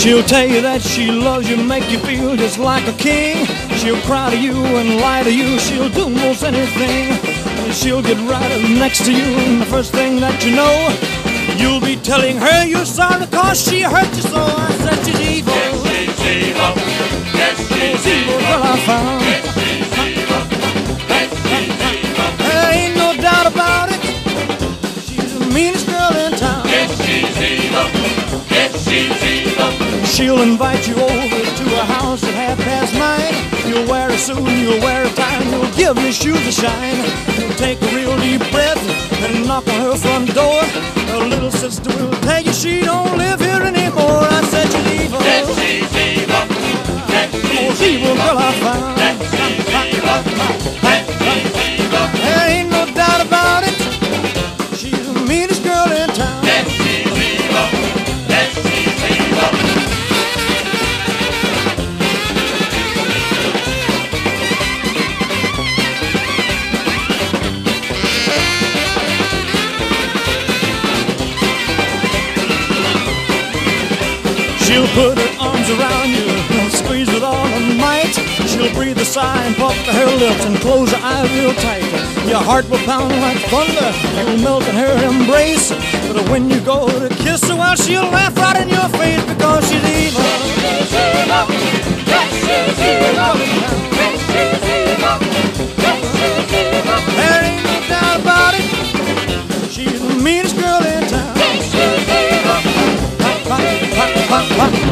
She'll tell you that she loves you, make you feel just like a king. She'll cry to you and lie to you, she'll do most anything. And she'll get right up next to you, and the first thing that you know, you'll be telling her you're sorry because she hurt you so. I said she's evil. Yes, she's evil. Yes, she's evil girl I found. Yes, she's evil. Yes, she's evil. There ain't no doubt about it. She's the meanest girl in town. Yes, she's evil. Yes, she's evil. She'll invite you over to her house at half past nine. You'll wear a suit and you'll wear a tie and you'll give me shoes a shine. You'll take a real deep breath and knock on her front door. Her little sister will tell you she don't live here anymore. I said she's evil. Yes, she's evil. Oh, she's evil evil. girl I found. She's evil. She'll put her arms around you and squeeze with all her might. She'll breathe a sigh and puff her lips and close her eyes real tight. Your heart will pound like thunder. You'll melt in her embrace. But when you go to kiss her, well, she'll 什么